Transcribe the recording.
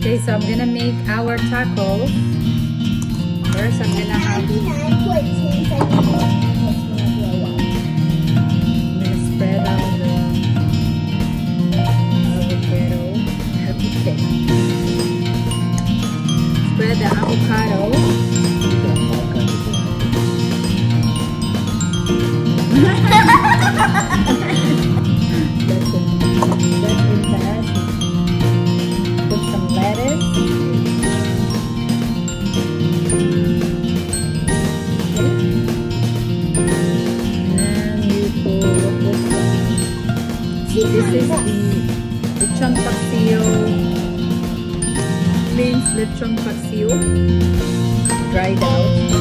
Okay, so I'm gonna make our tacos. First, I'm gonna have I put cheese on it? It's gonna blow up. I'm gonna spread out the avocado. Avocado. Spread the avocado. This is the lechon paksiw. Means lechon paksiw. Dried out.